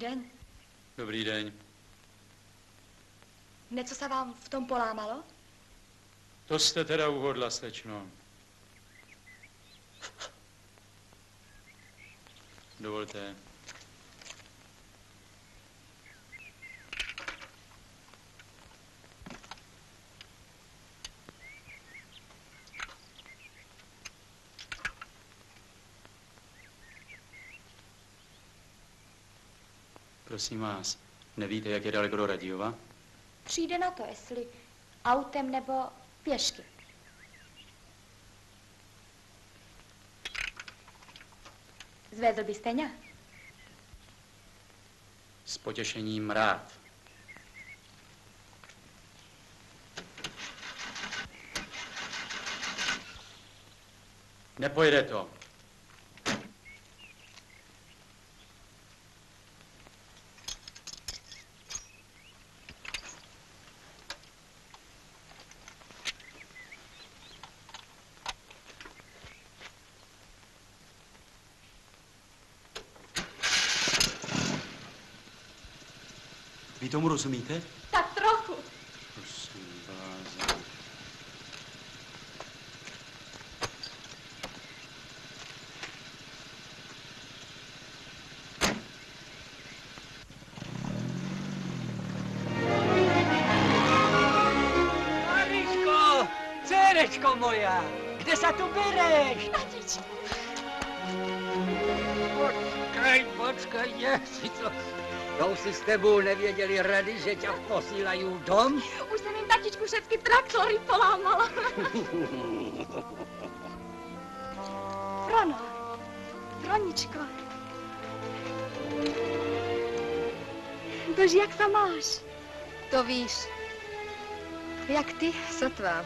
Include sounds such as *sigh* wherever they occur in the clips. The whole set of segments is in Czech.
Dobrý den. Dobrý den. Něco se vám v tom polámalo? To jste teda uhodla, slečno. Dovolte. Prosím vás, nevíte, jak je daleko do Radiova? Přijde na to, jestli autem nebo pěšky. Zvedl byste ně? S potěšením rád. Nepojede to. Tomu rozumíte? Tak trochu. Prosím vás. Mariško, dcerečko moja, kde se tu bereš? Tatičku. Počkej, počkej, jesi to. To už si s tebou nevěděli rady, že tě posílají dom? Už jsem jim tatičku všechny traktory polámala. *laughs* Frono. Froničko. Bože, jak se máš? To víš. Jak ty, sotva.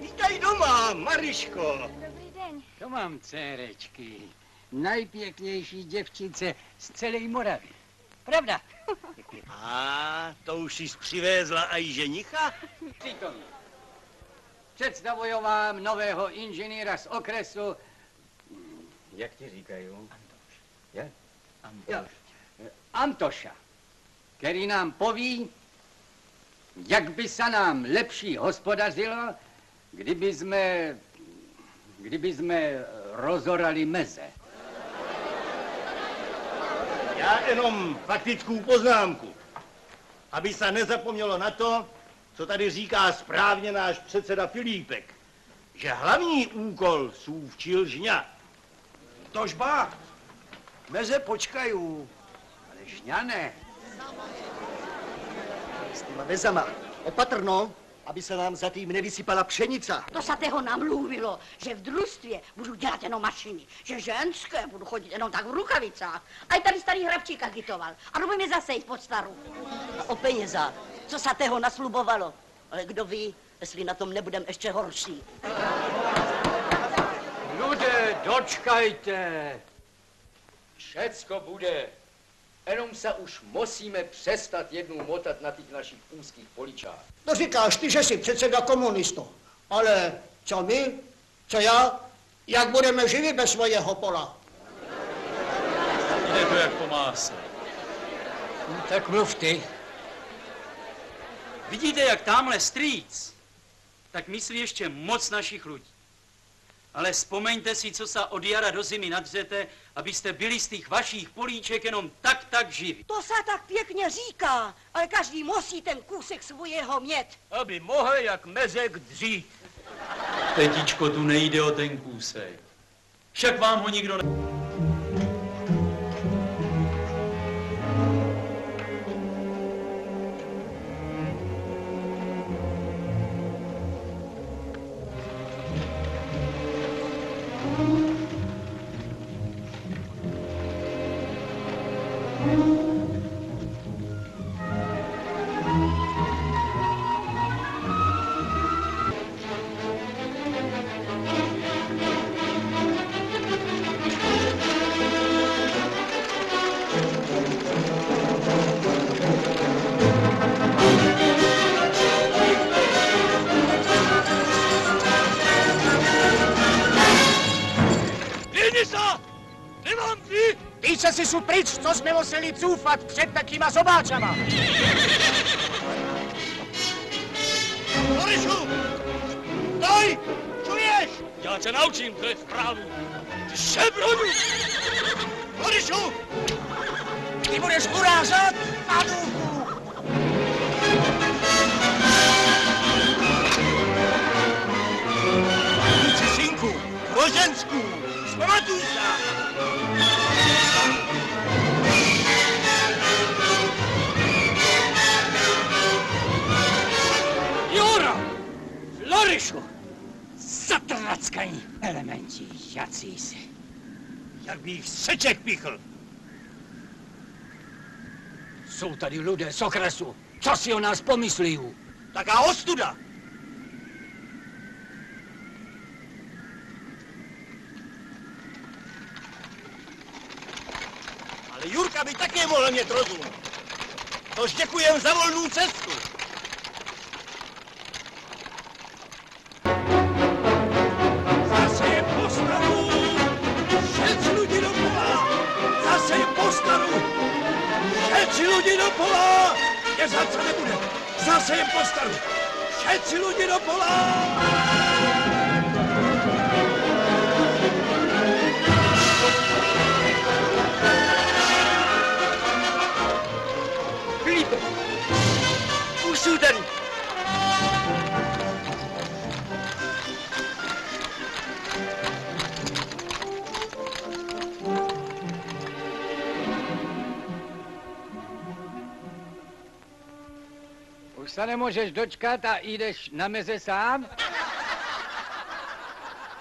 Vítej doma, Mariško. Dobrý den. To mám dcerečky. Nejpěknější děvčice z celé Moravy. Pravda? *laughs* A to už jsi přivézla a i ženicha? Přítomně. Představuju vám nového inženýra z okresu. Jak ti říkají? Antoš. Je? Antoš. Antoša, který nám poví, jak by se nám lepší hospodařilo, kdyby jsme, kdyby jsme rozorali meze. Já jenom faktickou poznámku. Aby se nezapomnělo na to, co tady říká správně náš předseda Filipek, že hlavní úkol jsou včil žňa. Tož ba, meze počkajú. Ale žňané, S týma mezama. Opatrno, aby se nám za tým nevysypala pšenica. To se toho namluvilo, že v družstvě budu dělat jenom mašiny, že ženské budu chodit jenom tak v rukavicách. A i tady starý hrabčík agitoval. A doby mi zase jít pod staru. A o peněza, co se toho naslubovalo. Ale kdo ví, jestli na tom nebudem ještě horší. Lude, dočkajte. Všecko bude. Jenom se už musíme přestat jednou motat na těch našich úzkých poličách. To říkáš ty, že jsi předseda komunistů. Ale co my, co já, jak budeme živi bez svého pola? Jde to jak po másle. No, tak mluv ty. Vidíte, jak tamhle strýc, tak myslí ještě moc našich lidí. Ale vzpomeňte si, co se od jara do zimy nadřete, abyste byli z těch vašich políček jenom tak, tak živi. To se tak pěkně říká, ale každý musí ten kůsek svého mět. Aby mohl jak mezek dřít. Tetičko, tu nejde o ten kůsek. Však vám ho nikdo ne... píšu pryč, co jsme museli cúfat před takýma zobáčama. Borisku! Stoj! Čuješ? Já tě naučím, to je v právu. Ty šebronu! Borisku! Ty budeš urážat, Anůku! Cizinku, Rožensku, zpamatuj se! Florišu! Zatrackaní elementi, jací si. Jak bych seček pichl. Jsou tady lidé z okresu. Co si o nás pomyslí? Taká ostuda. Ale Jurka by také mohl mít rozum. Tož děkujem za volnou cestu. Ľudí do pola! Ježat se nebude! Zase je postavu! Šec ľudí do pola! Filipe! Už Už se nemůžeš dočkat a jdeš na meze sám?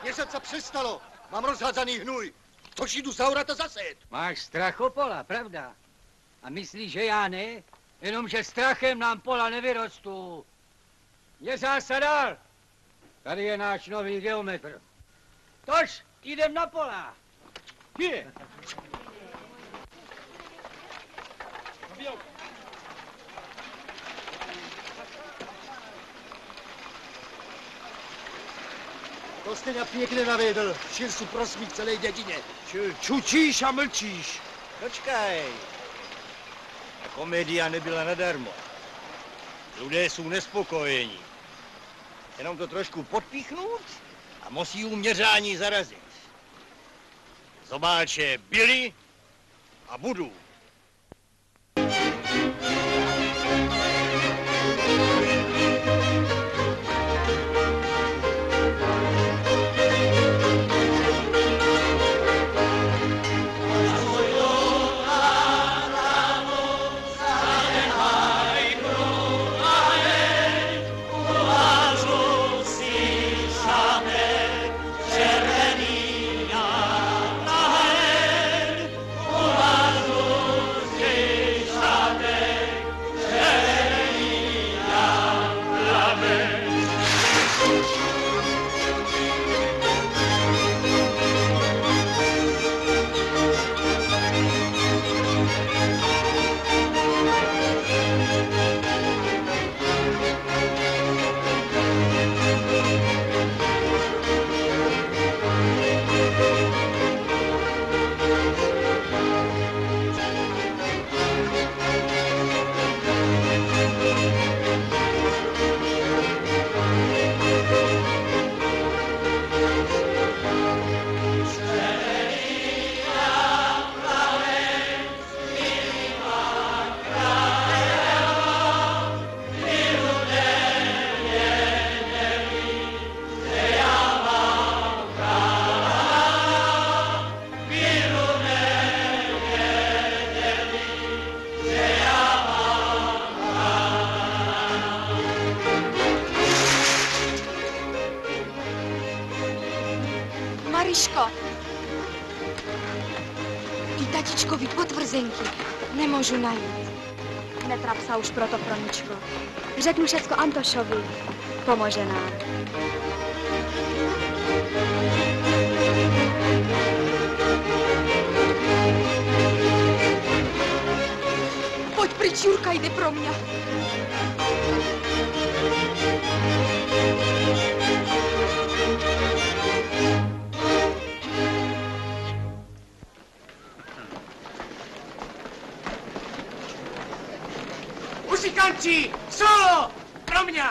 Ježat se přestalo! Mám rozházaný hnůj! Tož jdu zaurata zaset! Máš strach o pola, pravda? A myslíš, že já ne? Jenomže strachem nám pola nevyrostu. Je zásadal! Tady je náš nový geometr. Tož, jdem na pola. Je. To jste mě pěkně navědl. Šil si prosmík celé dědině. Ču, čučíš a mlčíš. Počkej. A komédia nebyla nadarmo. Lidé jsou nespokojení. Jenom to trošku podpíchnout a musí uměřání zarazit. Zobáče byli a budou. Potvrzenky nemůžu najít. Netrap sa už proto, Proničko. Řeknu všecko Antošovi. Pomože nám. Pojď pryč, Jurka jde pro mě. Muzikanti, solo, pro mě!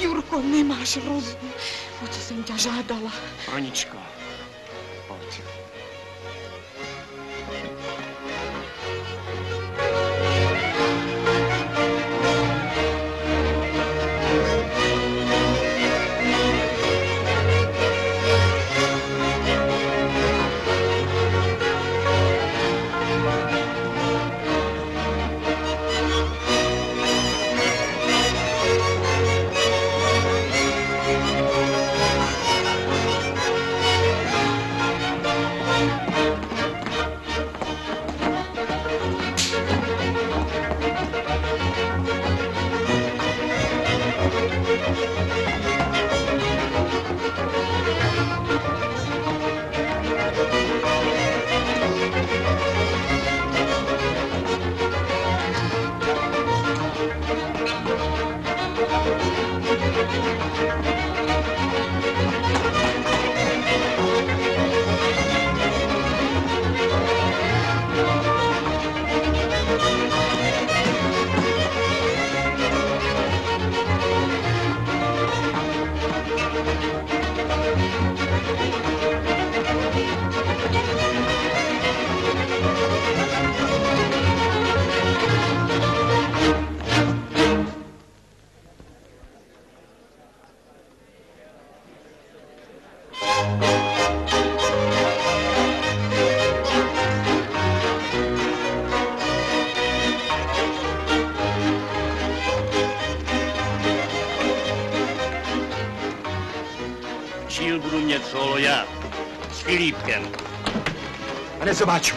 Jurko, nemáš rozum. O co jsem tě žádala? Roničko, Zobáču,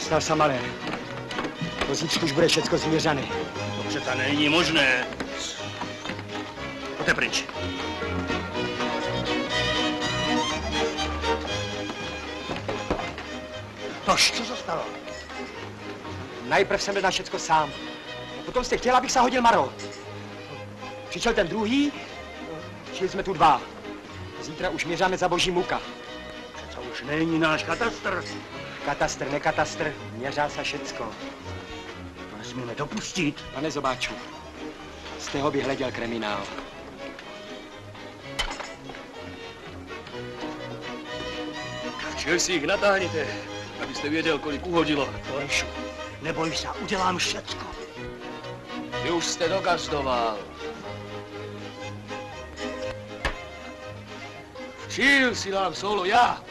stal jsem ale. Po zítřku už bude všecko změřané. To přece není možné. Pojďte pryč. Tož, co se stalo? Najprv jsem byl na všecko sám. Potom jste chtěla, abych se hodil Maro. Přišel ten druhý, šli jsme tu dva. Zítra už měřáme za boží muka. Už není náš katastr. Katastr, nekatastr, měřá se všecko. To nesmíme dopustit. Pane Zobáču, z toho bych hleděl kriminál. Čili si jich natáhněte, abyste věděl, kolik uhodilo. Borešu, neboj se, udělám všecko. Vy už jste dogazdoval. Čil si dám solo já.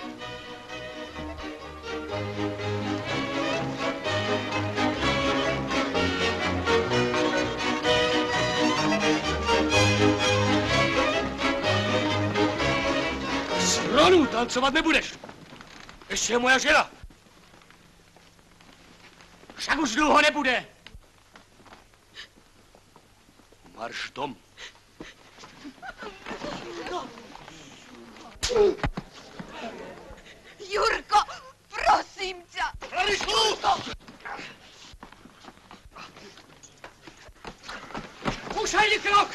Sronu, tancovat nebudeš. Ještě je moja žena. Však už dlouho nebude. Marš dom. Jurko, prosím tě. Ušajli krok!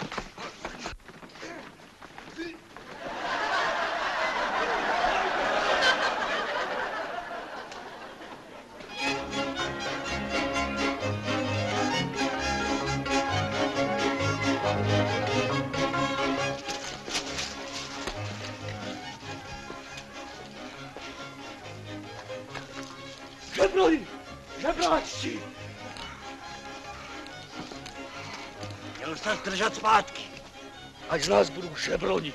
Držet zpátky. Z nás budou žebroni.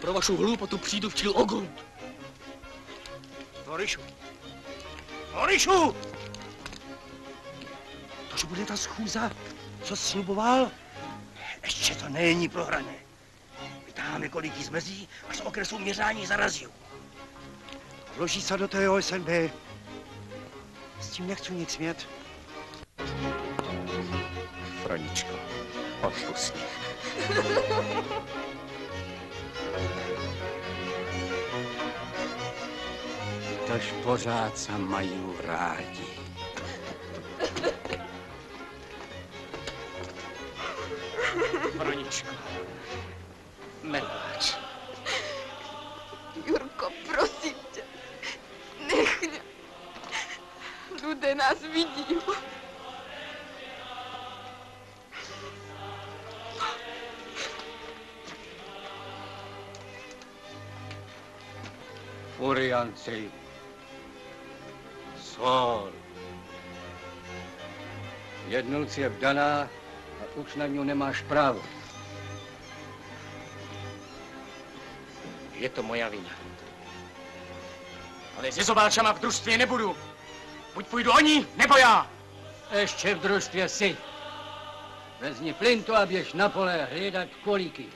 Pro vašu hlupotu přijdu včil ogun. Borešu. Borešu! Tož bude ta schůza, co jsi sliboval? Ještě to není prohrané. Vytáháme kolik jí zmezí a z okresu měřání zarazí. Vloží se do toho SNB. S tím nechci nic mět. Froničko, mě. Tož pořád se mají rádi. Broničko. Nepláč. Jurko, prosím tě, nech mě. Lidé nás vidí. Furianci. Sol. Jednou si je vdaná a už na ní nemáš právo. Je to moja vina. Ale se zobáčama v družstvě nebudu. Buď půjdu oni, nebo já. Ještě v družstvě si. Vezmi flintu a běž na pole hlídat kolíky.